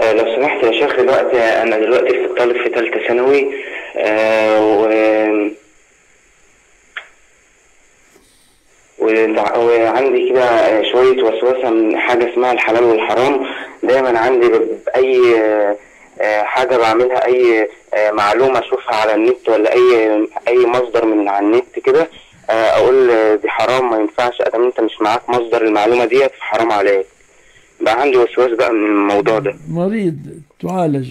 آه، لو سمحت يا شيخ دلوقتي أنا دلوقتي في طالب في ثالثه ثانوي آه، و وعندي كده شوية وسوسة من حاجة اسمها الحلال والحرام. دايما عندي باي آه، حاجة بعملها أي معلومة أشوفها على النت ولا أي أي مصدر من على النت كده أقول دي حرام ما ينفعش أدام أنت مش معاك مصدر المعلومة ديت فحرام عليك. بقى عندي وسواس بقى من الموضوع ده. مريض تعالج.